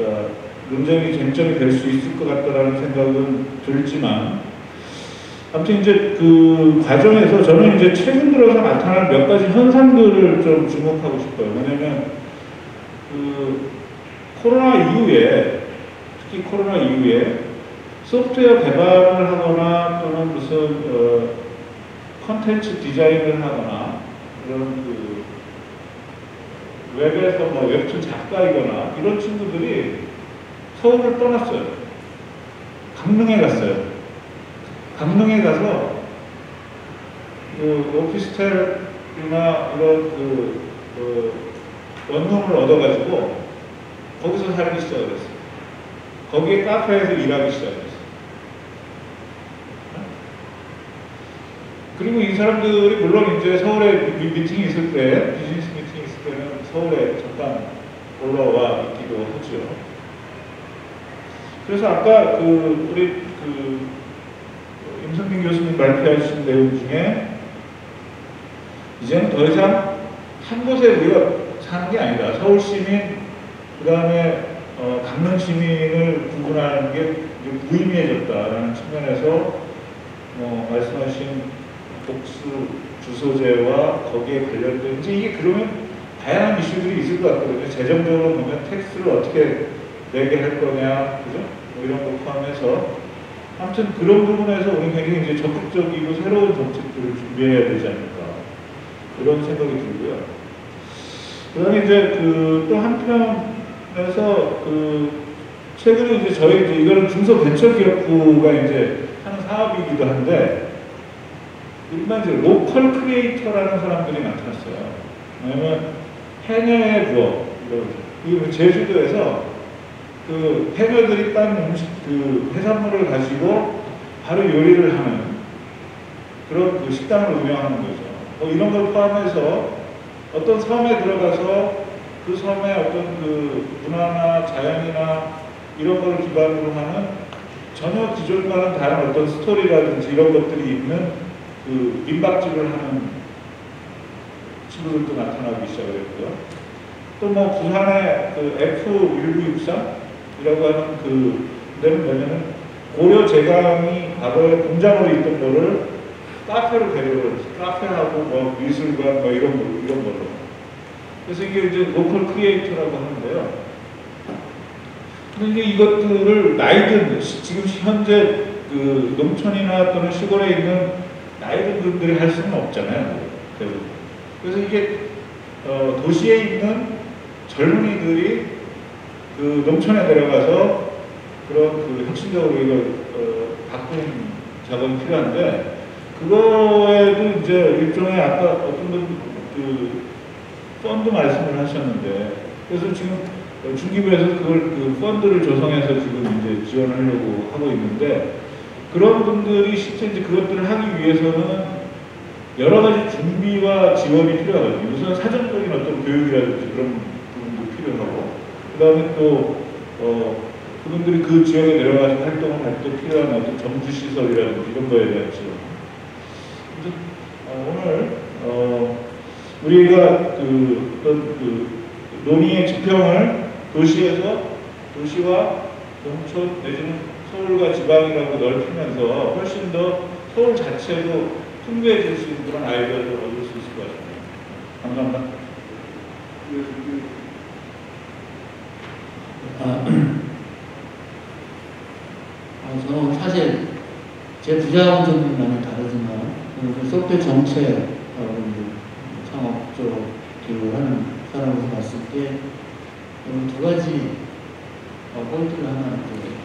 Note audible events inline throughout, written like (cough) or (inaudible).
그러니까 논쟁이 쟁점이 될 수 있을 것 같다라는 생각은 들지만 아무튼 이제 그 과정에서 저는 이제 최근 들어서 나타난 몇 가지 현상들을 좀 주목하고 싶어요. 뭐냐면 그 코로나 이후에 특히 코로나 이후에 소프트웨어 개발을 하거나 또는 무슨 어, 컨텐츠 디자인을 하거나 그런 그 웹에서 뭐 웹툰 작가이거나 이런 친구들이 서울을 떠났어요. 강릉에 갔어요. 강릉에 가서 그 오피스텔이나 이런 그, 그 원룸을 얻어가지고 거기서 살기 시작했어요. 거기에 카페에서 일하기 시작했어요. 그리고 이 사람들이 물론 이제 서울에 미- 미팅이 있을 때, 비즈니스 서울에 잠깐 올라와 있기도 하죠. 그래서 아까 그 우리 그 임성빈 교수님 발표하신 내용 중에 이제는 더 이상 한 곳에 우리가 사는 게 아니다. 서울 시민, 그 다음에 어, 강릉 시민을 구분하는 게 무의미해졌다라는 측면에서 뭐 말씀하신 복수 주소제와 거기에 관련된 이제 이게 그러면 다양한 이슈들이 있을 것 같거든요. 재정적으로 보면 텍스를 어떻게 내게 할 거냐, 그죠? 뭐 이런 거 포함해서 아무튼 그런 부분에서 우리 굉장히 이제 적극적이고 새로운 정책들을 준비해야 되지 않을까 이런 생각이 들고요. 그다음에 이제 그 또 한편에서 그 최근에 이제 저희 이제 이거는 중소벤처기업부가 이제 하는 사업이기도 한데 일반적으로 local creator라는 사람들이 나타났어요. 왜냐면 해녀의 부업 이거 제주도에서 그 해녀들이 딴 음식 그 해산물을 가지고 바로 요리를 하는 그런 그 식당을 운영하는 거죠. 뭐 이런 걸 포함해서 어떤 섬에 들어가서 그 섬의 어떤 그 문화나 자연이나 이런 걸 기반으로 하는 전혀 기존과는 다른 어떤 스토리라든지 이런 것들이 있는 그 민박집을 하는 친구들도 나타나기 시작했고요. 또 뭐 부산의 그 F1963이라고 하는 그 데는 뭐냐면 고려 제강이 과거에 공장으로 있던 거를 카페로 개조를. 카페하고 뭐 미술관 뭐 이런 거 이런 걸로. 그래서 이게 이제 local creator라고 하는데요. 근데 이제 이것들을 나이든 시- 지금 현재 그 농촌이나 또는 시골에 있는 나이든 분들이 할 수는 없잖아요. 대부분. 그래서 이게 어, 도시에 있는 젊은이들이 그 농촌에 내려가서 그런 그 혁신적으로 이걸 어, 바꾸는 작업이 필요한데 그거에도 이제 일종의 아까 어떤 분 그 펀드 말씀을 하셨는데 그래서 지금 중기부에서 그걸 그 펀드를 조성해서 지금 이제 지원하려고 하고 있는데 그런 분들이 실제 이제 그것들을 하기 위해서는 여러 가지 준비와 지원이 필요하거든요. 우선 사전적인 어떤 교육이라든지 그런 부분도 필요하고 그 다음에 또 어, 그분들이 그 지역에 내려가서 활동을 할 때 필요한 어떤 정주 시설이라든지 이런 거에 대한 지원. 어, 오늘 어, 우리가 그 어떤 그 논의의 지평을 도시에서 도시와 농촌 내지는 서울과 지방이라고 넓히면서 훨씬 더 서울 자체도 풍부해질 수 있는 그런 아이디어를 얻을 수 있을 것 같습니다. 감사합니다. 아, (clears throat) 아, 저는 사실 제 부자하고 좀 많이 다르지만 그 소프트웨어 정책하고 이제 창업 쪽 기업을 하는 사람으로 봤을 때 저는 두 가지 어, 포인트를 하나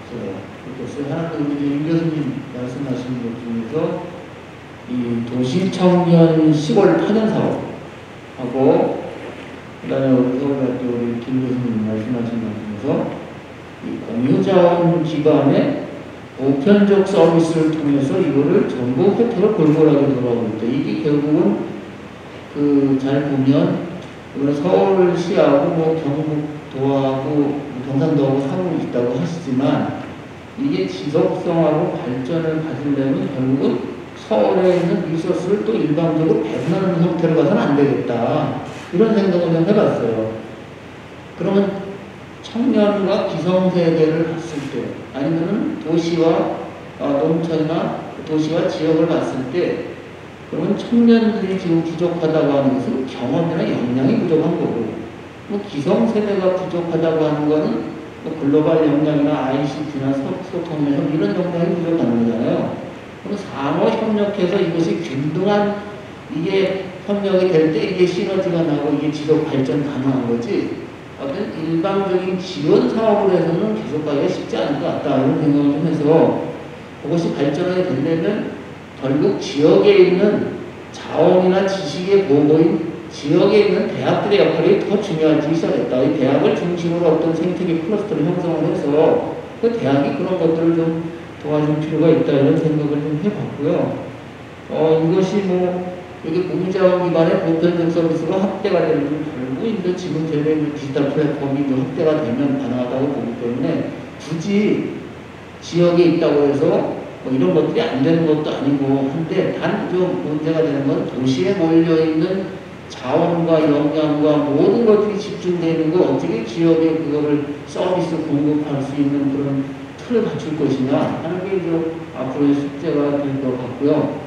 제가 느꼈어요. 하나는 우리 임 교수님 말씀하신 것 중에서 이 도시 청년 시골 파견 사업하고 그다음에 우리 서울대학교 우리 김 교수님 말씀하신 것 중에서 이 공유자원 기반의 보편적 서비스를 통해서 이거를 전부 혜택을 골고루하게 돌아오고 있다. 이게 결국은 그 잘 보면 이거는 서울시하고 뭐 경북도하고 뭐 경상도하고 상호 있다고 하시지만 이게 지속성하고 발전을 가지려면 결국은 서울에 있는 리소스를 또 일방적으로 배분하는 형태로 가서는 안 되겠다. 이런 생각을 좀 해봤어요. 그러면 청년과 기성세대를 봤을 때 아니면은 도시와 어, 농촌이나 도시와 지역을 봤을 때 그러면 청년들이 지금 부족하다고 하는 것은 경험이나 역량이 부족한 거고 뭐 기성세대가 부족하다고 하는 거는 뭐 글로벌 역량이나 ICT나 소통 력 이런 역량이 부족한 거잖아요. 상호 협력해서 이것이 균등한 이게 협력이 될 때 이게 시너지가 나고 이게 지속 발전 가능한 거지. 어떤 일방적인 지원 사업을 해서는 계속 가기가 쉽지 않을 것 같다 이런 생각을 좀 해서 그것이 발전하게 되려면 결국 지역에 있는 자원이나 지식의 보고인 지역에 있는 대학들의 역할이 더 중요하기 시작했다. 이 대학을 중심으로 어떤 생태계 클러스터를 형성을 해서 그 대학이 그런 것들을 좀 도와줄 필요가 있다 이런 생각을 좀 해봤고요. 어, 이것이 뭐 여기 공자원 기반의 보편적 서비스가 확대가 되는 결국 이제 지금 제외 디지털 플랫폼이 좀 확대가 되면 가능하다고 보기 때문에 굳이 지역에 있다고 해서 뭐 이런 것들이 안 되는 것도 아니고 한데 단 좀 문제가 되는 건 도시에 몰려 있는 자원과 역량과 모든 것들이 집중되어 있는 거 어떻게 지역에 그거를 서비스 공급할 수 있는 그런 틀을 갖출 것이냐 하는 게 이제 앞으로의 숙제가 될 것 같고요.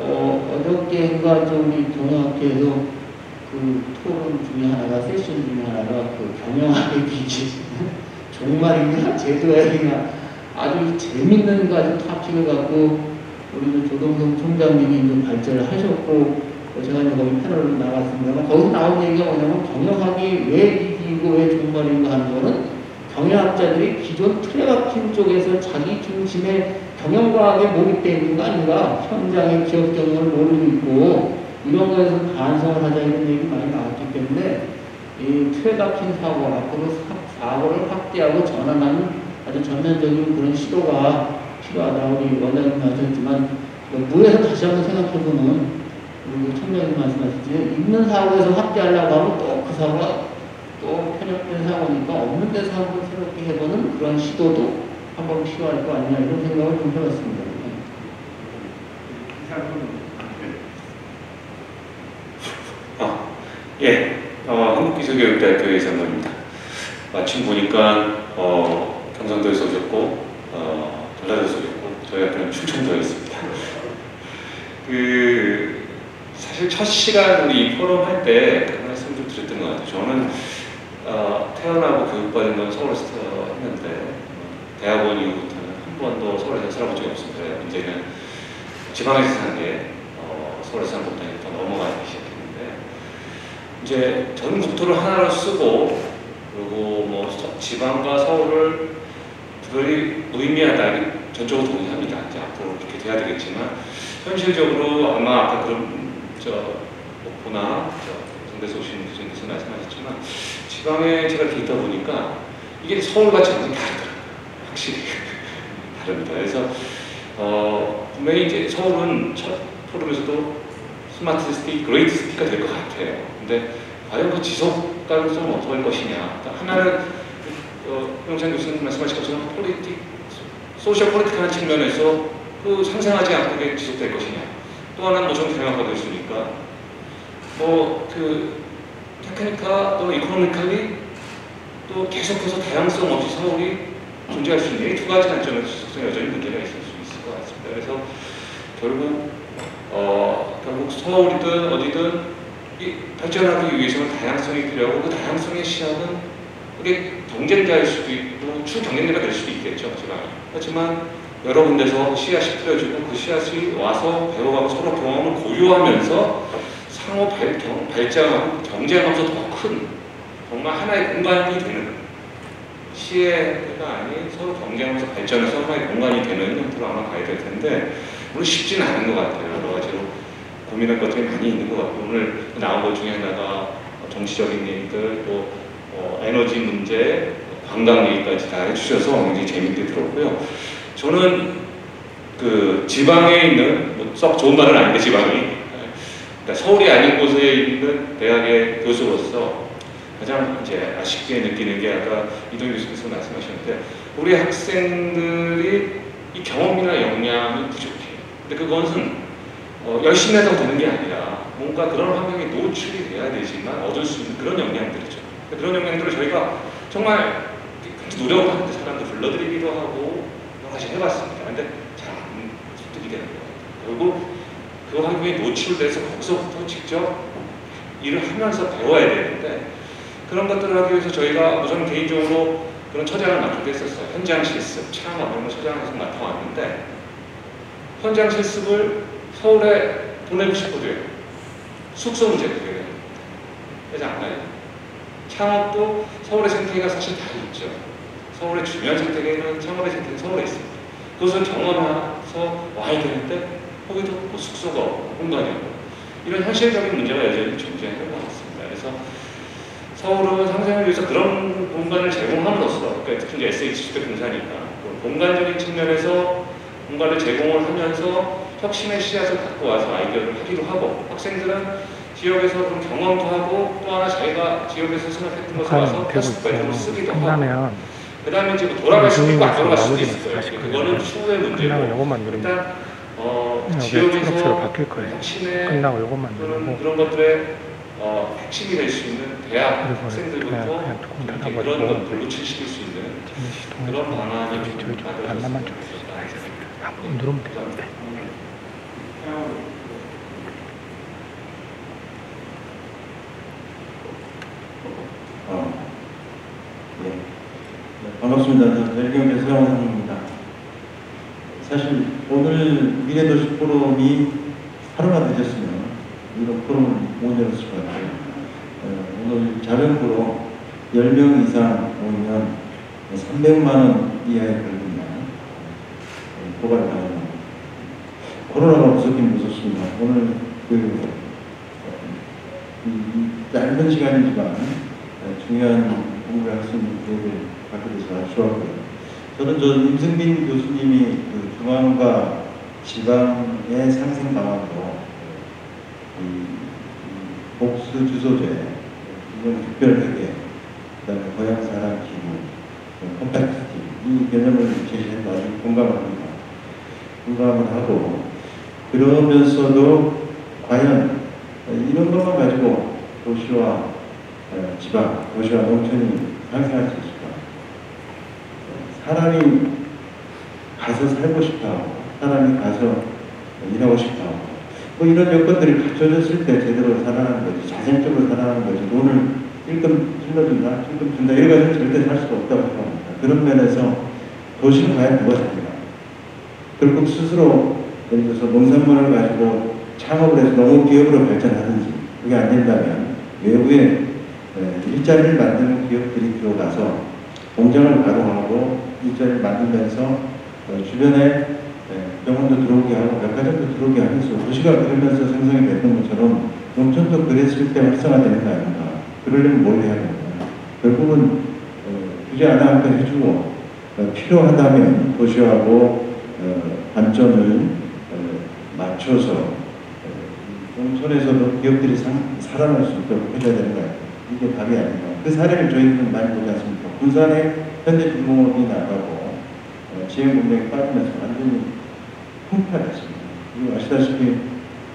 어, 어저께인가 저기 동학교에서 그 토론 중에 하나가 세션 중에 하나가 그 경영학의 기지 종말이냐 제도학이냐 아주 재밌는 거 아주 타픽을 갖고 우리 조동성 총장님이 좀 발제를 하셨고 어, 제가 이제 거기 패널로 나갔습니다만 거기서 나온 얘기가 뭐냐면 경영학이 왜 이기고 왜 종말인가 하는 거는 경영학자들이 기존 틀에 박힌 쪽에서 자기 중심의 경영과학에 몰입되어 있는 거 아닌가? 현장의 기업 경영을 모르고 있고 이런 거에서 반성을 하자 이런 얘기 많이 나왔기 때문에 이 틀에 박힌 사고 앞으로 사, 사고를 확대하고 전환하는 아주 전면적인 그런 시도가 필요하다. 우리 원장님 말씀했지만 무에서 다시 한번 생각해보면 우리 청장님 말씀하셨지 있는 사고에서 확대하려고 하면 또 그 사고가 또 편협된 사고니까 없는 데서 한번 새롭게 해보는 그런 시도도 한번 필요할 거 아니냐 이런 생각을 좀 해봤습니다. 아, 예, 어, 한국기술교육대학교의 장관입니다. 마침 보니까 어, 경상도에서 오셨고 어, 전라도에서 오셨고 저희 학교는 충청도에 있습니다. 그 사실 첫 시간 우리 포럼 할때그 말씀 좀 드렸던 것 같아요. 저는 어, 태어나고 교육받은 건 서울에서 했는데 어, 대학원 이후부터는 한 번도 서울에서 살아본 적이 없습니다. 이제는 지방에서 사는 게 어, 서울에서 사는 것보다 더 넘어가기 시작했는데 이제 전 국토를 하나로 쓰고 그리고 뭐 서- 지방과 서울을 특별히 무의미하다 전적으로 동의합니다. 이제 앞으로 그렇게 돼야 되겠지만 현실적으로 아마 아까 그런 저 목포나 저 성대에서 오신 분께서 말씀하셨지만 지방에 제가 이렇게 있다 보니까 이게 서울과 완전히 다르더라고요. 확실히 (laughs) 다릅니다. 그래서 어, 분명히 이제 서울은 첫 포럼에서도 smart city, great city가 될 것 같아요. 근데 과연 그 지속 가능성은 할 것이냐. 하나는 어, 영찬 교수님 말씀하신 것처럼 politic, social politic한 측면에서 그 상생하지 않고 그게 지속될 것이냐. 또 하나는 뭐 정경영학과도 있으니까 뭐 그 technically 또 economically 또 계속해서 다양성 없이 서울이 존재할 수 있는 이두 가지 지속성 여전히 문제가 있을 수 있을 것 같습니다. 그래서 결국 어 결국 서울이든 어디든 이 발전하기 위해서는 다양성이 필요하고 그 다양성의 시야는 우리 경쟁자일 수도 있고 추 경쟁자가 될 수도 있겠죠. 하지만 하지만 여러 군데서 씨앗이 뿌려지고 그 씨앗이 와서 배워가고 서로 경험을 공유하면서 상호 발, 경, 발전하고 경쟁하면서 더 큰 정말 하나의 공간이 되는 시혜가 아닌 서로 경쟁하면서 발전해서 하나의 공간이 되는 형태로 아마 가야 될 텐데 오늘 쉽지는 않은 것 같아요. 여러 가지로 고민할 것들이 많이 있는 것 같고 오늘 나온 것 중에 하나가 정치적인 얘기들 또 어, 에너지 문제, 관광 얘기까지 다 해주셔서 굉장히 재밌게 들었고요. 저는 그 지방에 있는 뭐 썩 좋은 말은 아닌데 지방이 그러니까 서울이 아닌 곳에 있는 대학의 교수로서 가장 이제 아쉽게 느끼는 게 아까 이동 교수께서 말씀하셨는데 우리 학생들이 이 경험이나 역량이 부족해요. 근데 그것은 어, 열심히 해서 되는 게 아니라 뭔가 그런 환경에 노출이 돼야 되지만 얻을 수 있는 그런 역량들이죠. 그런 역량들을 저희가 정말 노력을 하는데 사람들 불러들이기도 하고 여러 가지 해봤습니다. 근데 잘안 습득이 되는 것 같아요. 결국 그 환경에 노출돼서 거기서부터 직접 일을 하면서 배워야 되는데 그런 것들을 하기 위해서 저희가 우선 개인적으로 그런 처장을 맡기도 했었어요. 현장 실습, 창업 이런 계속 맡아왔는데 현장 실습을 서울에 보내고 싶어도요. 숙소 문제가 그래요. 그래서 안 가요. 창업도 서울의 생태계가 사실 다 있죠. 서울의 주변 생태계는 창업의 생태계는 서울에 있습니다. 그것을 경험해서 와야 되는데 거기도 뭐 숙소가 없고 공간이 없고 이런 현실적인 문제가 여전히 존재하는 것 같습니다. 그래서 서울은 상생을 위해서 그런 공간을 제공함으로써 그러니까 특히 SH주택 공사니까 그 공간적인 측면에서 공간을 제공을 하면서 혁신의 씨앗을 갖고 와서 아이디어를 하기도 하고 학생들은 지역에서 그런 경험도 하고 또 하나 자기가 지역에서 생각했던 것을 와서 패스트백으로 쓰기도 하고 그 다음에 이제 뭐 돌아갈 수도 있고 안 돌아갈 수도 있어요. 그거는 추후의 문제고 일단 어, 여기 지역에서 초록색으로 바뀔 거예요. 끝나고 그런 누르고 그런 것들의 어, 핵심이 될 수 있는 대학 학생들부터 그냥 그냥 조금 이렇게 닫아버리고 그런 것들 노출시킬 수 있는 그런 방안이 좀 반나만 좀 좋겠다. 한번 누르면 되는데 어, 예. 네, 반갑습니다. 저 벨기움의 서영상입니다. 사실 오늘 미래도시 포럼이 하루가 늦었으면 이런 포럼을 못 열었을 것 같아요. 어, 오늘 포럼 10명 이상 오면 300만 원 이하의 벌금이나 어, 고발 가능합니다. 코로나가 무섭긴 무섭습니다. 오늘 그 어, 짧은 시간이지만 어, 중요한 공부 학생 교육을 받게 돼서 아주 좋았고요. 저는 저 임승빈 교수님이 그 중앙과 지방의 상생 방안으로 이, 이 복수 주소제 이건 특별하게 그다음에 고향 사랑 기부 어, 컴팩트 팀이 개념을 제시해서 아주 공감합니다. 공감을 하고 그러면서도 과연 이런 것만 가지고 도시와 어, 지방, 도시와 농촌이 상생할 수 있을까? 사람이 가서 살고 싶어하고 사람이 가서 일하고 싶어하고 뭐 이런 여건들이 갖춰졌을 때 제대로 살아가는 거지 자생적으로 살아가는 거지 돈을 일금 흘러준다, 일금 준다 이런 가지고 절대 살 수가 없다고 생각합니다. 그런 면에서 도시는 과연 무엇을 할까? 결국 스스로 예를 들어서 농산물을 가지고 창업을 해서 농업 기업으로 발전하든지 그게 안 된다면 외부에 에, 일자리를 만드는 기업들이 들어가서 공장을 가동하고 일자리를 만들면서 어, 주변에 에, 병원도 들어오게 하고 백화점도 들어오게 하면서 도시가 그러면서 생성이 됐던 것처럼 농촌도 그랬을 때 활성화되는 거 아닌가 그러려면 뭘 해야 되나 결국은 어, 규제 하나 한번 해주고 어, 필요하다면 도시하고 어, 관점을 어, 맞춰서 어, 농촌에서도 기업들이 상, 살아날 수 있도록 해줘야 되는 거 아닙니까? 이게 답이 아닌가. 그 사례를 저희는 많이 보지 않습니까? 부산에 현대중공업이 나가고 어, 지행 공장이 빠지면서 완전히 풍파됐습니다. 그리고 아시다시피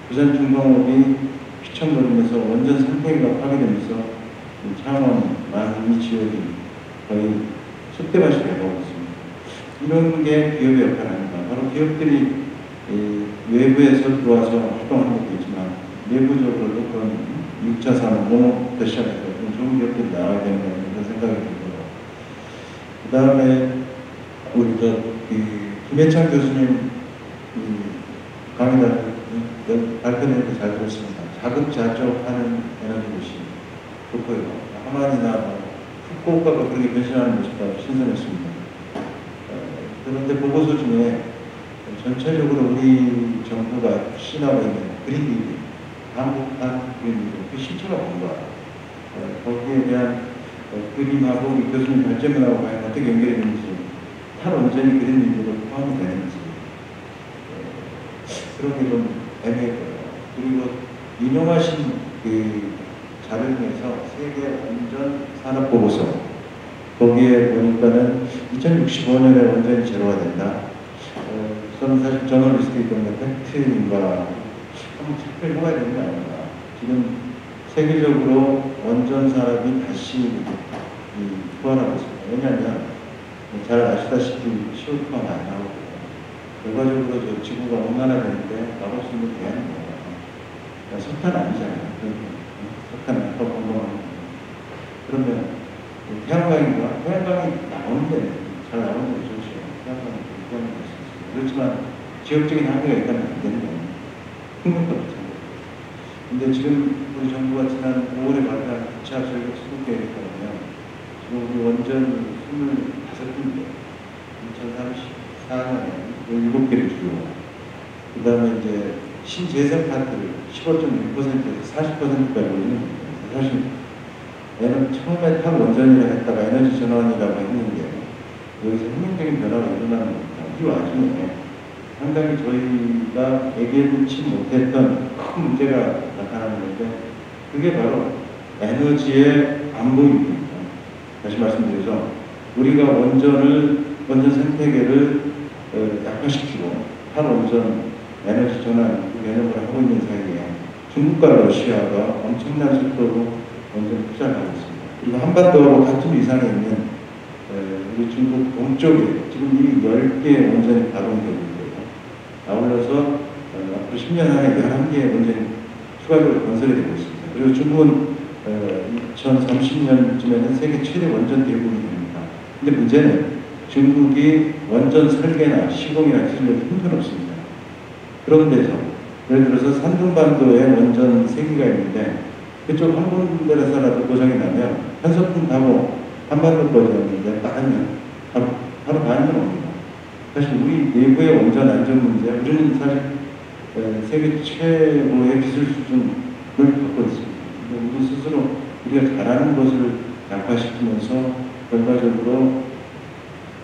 부산 중공업이 휘청거리면서 원전 상태가 파괴되면서 이 창원, 만이 지역이 거의 숲대밭이 되고 있습니다. 이런 게 기업의 역할 아닌가. 바로 기업들이 이 외부에서 들어와서 활동하는 것도 있지만 내부적으로도 그런 6차 산업, 농업부터 시작해서 좀 좋은 기업들이 나와야 아닌가 그런 생각이 들고요. 그 다음에 우리 저 그, 김해창 교수님 이 강의다 발표내도 잘 들었습니다. 자급자족하는 에너지 도시 좋고요. 하만이나 뭐 후쿠오카가 그렇게 변신하는 모습도 신선했습니다. 어, 그런데 보고서 중에 전체적으로 우리 정부가 추진하고 있는 그린딜, 한국판 그린딜, 그 실체가 뭔가, 어, 거기에 대한 어, 그림하고 이 교수님 발전하고 과연 어떻게 연결이 되는지, 탈원전이 그린딜로 포함이 되는지, 어, 그런 게 좀 애매했고요. 그리고 인용하신 그 자료 중에서 세계 원전 산업 보고서, 거기에 보니까는 2065년에 원전이 제로가 된다. 어, 저는 사실 저널리스트이기 때문에 팩트인가 한번 체크를 해봐야 되는 거 아닌가. 지금 세계적으로 원전 산업이 다시 이 부활하고 있습니다. 왜냐하면 잘 아시다시피 CO2가 많이 나오고 결과적으로 저 지구가 온난화되는데 막을 수 있는 대안이 뭐예요? 그러니까 석탄 아니잖아요. 석탄은 더 건강한 그러면 그 태양광인가? 태양광이 나오는데 잘 나오는 게 좋죠. 태양광이 굉장히 있습니다. 그렇지만 지역적인 한계가 있다면 안 되는 거예요. 흥미도 없잖아요. 근데 지금 우리 정부가 지난 5월에 발표한 2차 전력 수급 계획에 따르면 지금 우리 원전 25군데 2034년에 17개를 주고 그 다음에 이제 신재생 파트를 15.6%에서 40%까지 올리는 겁니다. 사실 얘는 처음에 탄 원전이라 했다가 에너지 전환이라고 했는데 여기서 혁명적인 변화가 일어나는 겁니다. 이 와중에 상당히 저희가 예기치 못했던 큰 문제가 나타나는 건데 그게 바로 에너지의 안보입니다. 다시 말씀드려서 우리가 원전을 원전 생태계를 어, 약화시키고 탈원전 에너지 전환 그 개념을 하고 있는 사이에 중국과 러시아가 엄청난 속도로 원전 투자를 하고 있습니다. 그리고 한반도하고 같은 위상에 있는 에, 우리 중국 동쪽에 지금 이미 10개의 원전이 가동되고 있고요. 아울러서 어, 10년 안에 11개의 원전이 추가적으로 건설이 되고 있습니다. 그리고 중국은 어, 2030년쯤에는 세계 최대 원전 대국이 됩니다. 근데 문제는 중국이 원전 설계나 시공이나 기술력이 형편없습니다. 그런 데서 예를 들어서 산둥반도에 원전 세 개가 있는데 그쪽 한 군데라서라도 고장이 나면 현소품 타고 한반도 거였는데 빠르면 바로, 바로 반응이 옵니다. 사실 우리 내부의 원전 안전 문제, 우리는 사실 에, 세계 최고의 기술 수준을 갖고 있습니다. 우리 스스로 우리가 잘하는 것을 약화시키면서 결과적으로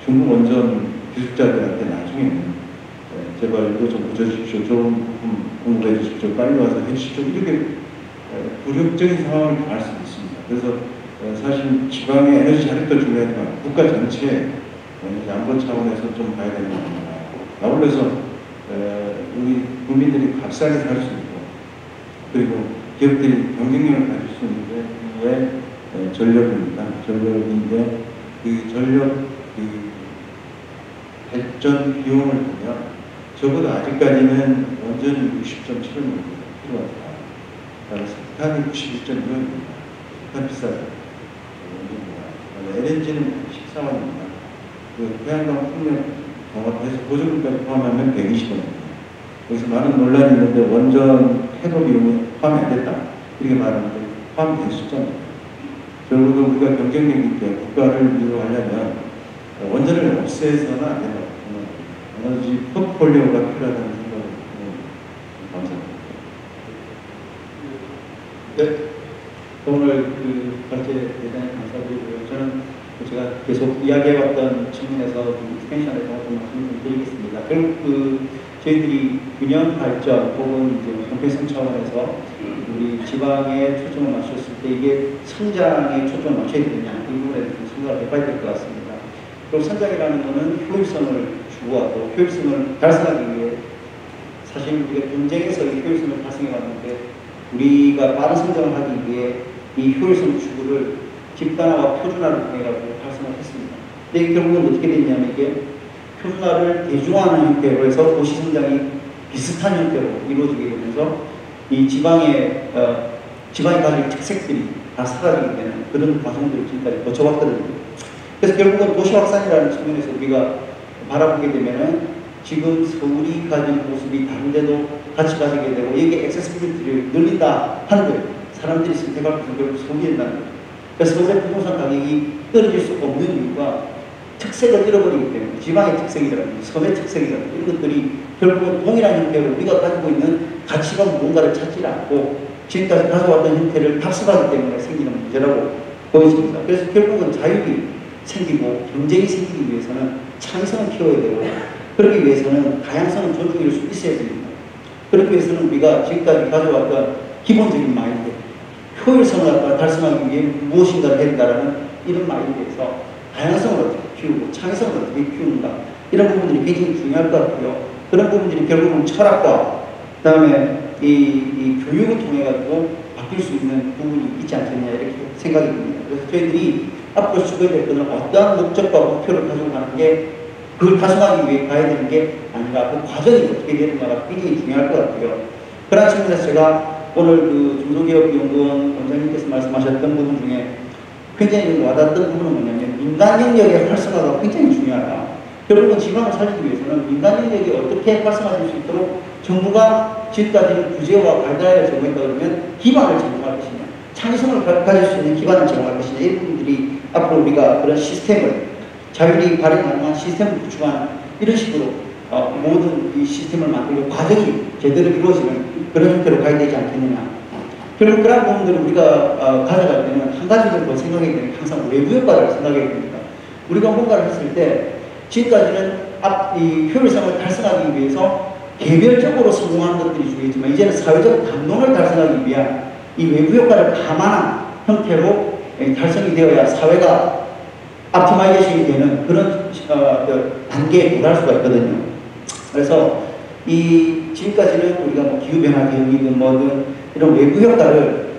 중국 원전 기술자들한테 나중에는 에, 제발 이거 좀 고쳐주십시오. 좋은 부품 공급해 주십시오. 빨리 와서 해주십시오. 이렇게 에, 굴욕적인 상황을 당할 수도 있습니다. 그래서 에, 사실 지방의 에너지 자립도 중요하지만 국가 전체의 에너지 안보 차원에서 좀 봐야 되는 겁니다. 에, 우리 국민들이 값싸게 살 수 있고 그리고 기업들이 경쟁력을 가질 수 있는데 왜 에, 전력입니다. 전력인데 그 전력 그 발전 비용을 보면 적어도 아직까지는 원전이 60.7원입니다. 필요하다. 석탄이 91.6원입니다. 석탄 비싸죠. 원전보다. LNG는 14원입니다. 그 태양광 풍력 해서 보조금까지 포함하면 120원입니다. 여기서 많은 논란이 있는데 원전 해도 비용이 포함이 안 됐다. 이렇게 말하는데 포함된 숫자입니다. 결국은 우리가 경쟁력 있게 국가를 이루하려면 원전을 없애서는 안 된다. 에너지 포트폴리오가 필요하다는 생각을 음, 감사합니다. 네. 오늘 그 발제 대단히 감사드리고요. 제가 계속 이야기해왔던 측면에서 좀 extension을 좀 말씀 좀 드리겠습니다. 결국 그 저희들이 균형 발전 혹은 이제 공평성 차원에서 우리 지방에 초점을 맞췄을 때 이게 성장에 초점을 맞춰야 되느냐 이 부분에 좀 생각을 해봐야 될 것 같습니다. 그리고 성장이라는 것은 효율성을 추구하고 효율성을 달성하기 위해 사실 우리가 경쟁에서 이 효율성을 달성해 왔는데 우리가 빠른 성장을 하기 위해 이 효율성 추구를 집단화와 표준화를 통해 가지고 달성을 했습니다. 근데 이게 결국은 어떻게 됐냐면 이게 표준화를 대중화하는 형태로 해서 도시 성장이 비슷한 형태로 이루어지게 되면서 이 지방의 어, 지방이 가질 특색들이 다 사라지게 되는 그런 과정들을 지금까지 거쳐왔거든요. 그래서 결국은 도시 확산이라는 측면에서 우리가 바라보게 되면은 지금 서울이 가진 모습이 다른 데도 같이 가지게 되고 여기 액세스빌리티를 늘린다 하는데 사람들이 선택할 것은 결국 서울이 된다는 거예요. 그래서 서울의 부동산 가격이 떨어질 수 없는 이유가 특색을 잃어버리기 때문에 지방의 특색이라든지 섬의 특색이라든지 이런 것들이 결국은 동일한 형태로 우리가 가지고 있는 가치관 뭔가를 찾지 않고 지금까지 가져왔던 형태를 답습하기 때문에 생기는 문제라고 보여집니다. 그래서 결국은 자율이 생기고 경쟁이 생기기 위해서는 창의성을 키워야 되고 그러기 위해서는 다양성을 존중할 수 있어야 됩니다. 그러기 위해서는 우리가 지금까지 가져왔던 기본적인 마인드, 효율성을 달성하기 위해 무엇인가를 해야 된다는 이런 마인드에서 다양성을 어떻게 키우고 창의성을 어떻게 키우는가 이런 부분들이 굉장히 중요할 것 같고요. 그런 부분들이 결국은 철학과 그 다음에 이, 이 교육을 통해 가지고 바뀔 수 있는 부분이 있지 않겠냐 이렇게 생각이 듭니다. 그래서 저희들이 앞으로 수거될 것은 어떠한 목적과 목표를 가지고 가는 게 그걸 달성하기 위해 가야 되는 게 아니라 그 과정이 어떻게 되는가가 굉장히 중요할 것 같아요. 그런 측면에서 제가 오늘 그 중소기업연구원 원장님께서 말씀하셨던 부분 중에 굉장히 와닿았던 부분은 뭐냐면 민간 영역의 활성화가 굉장히 중요하다. 결국은 지방을 살리기 위해서는 민간 영역이 어떻게 활성화될 수 있도록 정부가 지금까지는 규제와 발달을 제공했다 그러면 기반을 제공할 것이냐, 창의성을 가- 가질 수 있는 기반을 제공할 것이냐, 이 부분들이 앞으로 우리가 그런 시스템을 자율이 발행 가능한 시스템을 구축한 이런 식으로 어, 모든 이 시스템을 만들고 과정이 제대로 이루어지는 그런 형태로 가야 되지 않겠느냐. 결국 그런 부분들을 우리가 어, 가져갈 때는 한 가지를 더 생각해야 되는 게 항상 외부 효과를 생각해야 됩니다. 우리가 뭔가를 했을 때 지금까지는 앞, 이 효율성을 달성하기 위해서 개별적으로 성공하는 것들이 중요했지만 이제는 사회적 담론을 달성하기 위한 이 외부 효과를 감안한 형태로 예, 달성이 되어야 사회가 optimization이 되는 그런 어, 그 단계에 도달할 수가 있거든요. 그래서 이 지금까지는 우리가 뭐 기후변화 대응이든 뭐든 이런 외부 효과를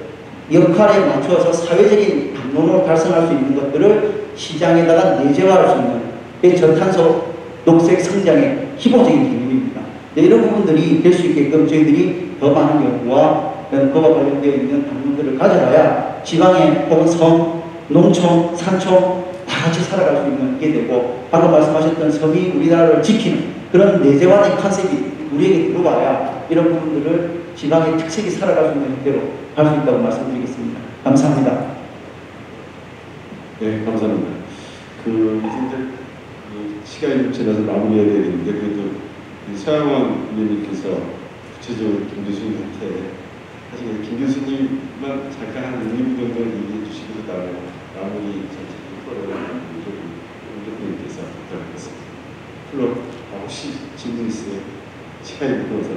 역할에 맞춰서 사회적인 담론으로 달성할 수 있는 것들을 시장에다가 내재화할 수 있는 이 저탄소 녹색 성장의 기본적인 개념입니다. 네, 이런 부분들이 될 수 있게끔 저희들이 더 많은 연구와 그와 관련되어 있는 담론들을 가져가야 지방의 혹은 성, 농촌, 산촌 다 같이 살아갈 수 있는 게 되고 방금 말씀하셨던 섬이 우리나라를 지키는 그런 내재화된 컨셉이 우리에게 들어와야 이런 부분들을 지방의 특색이 살아갈 수 있는 형태로 할 수 있다고 말씀드리겠습니다. 감사합니다. 네, 감사합니다. 그 이제 그 시간이 좀 지나서 마무리해야 되는데 그래도 이 서양원 위원님께서 구체적으로 김 교수님한테 사실 김 교수님만 잠깐 한 1, 2분 정도 얘기해 주시고 그다음에 마무리 전체적인 토론을 임 대표님께서 부탁드리겠습니다. 플로 아, 혹시 질문 있으면 시간이 무거워서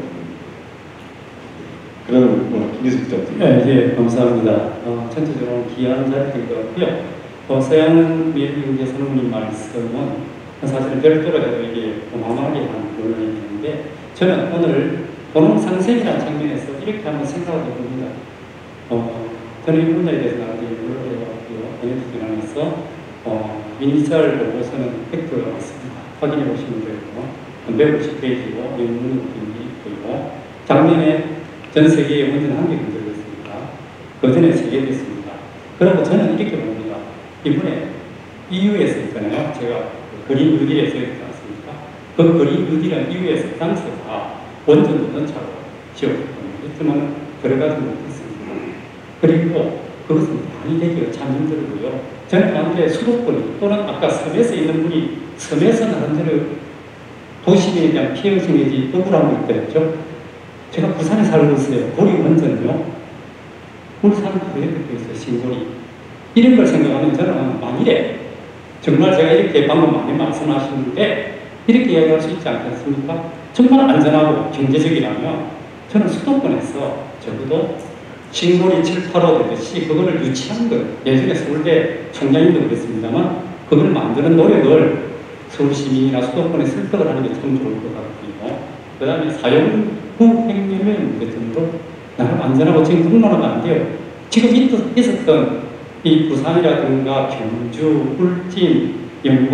그럼 뭐, 김 교수 부탁드립니다. 네, 예, 감사합니다. 어, 전체적으로 귀한 자리인 것 같고요. 어, 서양은 미국의 선생님 말씀은 사실은 별도로 해도 이게 어마어마하게 한 논란이 되는데 저는 오늘 본원 상생이라는 측면에서 이렇게 한번 생각을 해봅니다. 어, 저는 이 분야에 대해서 나한테 연구를 해봤고요. NFT 안에서 어, 미니철 보고서는 팩트가 있습니다. 확인해 보시면 되고 150페이지고 연구는 있고 작년에 전 세계에 문제는 한개 건드렸습니다. 그 전에 세개 됐습니다. 그리고 저는 이렇게 봅니다. 이번에 EU에서 있잖아요. 제가 그 그린 뉴딜에 써 있지 않습니까? 그 그린 뉴딜은 EU에서 당시가 원전 노동차로 지었거든요. 그렇지만 들어가지 못했습니다. 그리고 그것은 많이 되기가 참 힘들고요. 저는 가운데 수도권 또는 아까 섬에서 있는 분이 섬에서 나름대로 도심에 대한 피해의식 내지 억울함이 있겠죠. 제가 부산에 살고 있어요. 고리 원전요. 울산 프로젝트도 있어요. 신고리. 이런 걸 생각하면 저는 만일에 정말 제가 이렇게 방금 많이 말씀하시는데 이렇게 이야기할 수 있지 않겠습니까? 정말 안전하고 경제적이라면 저는 수도권에서 적어도 신고리 7, 8호 되듯이 그거를 유치한 것 예전에 서울대 총장님도 그랬습니다만 그걸 만드는 노력을 서울시민이나 수도권에 설득을 하는 게 참 좋을 것 같고요. 그 다음에 사용 후 행렬의 문제점도 나름 안전하고 지금 공론화가 안 돼요. 지금 있- 있었던 이 부산이라든가 경주, 울진, 영광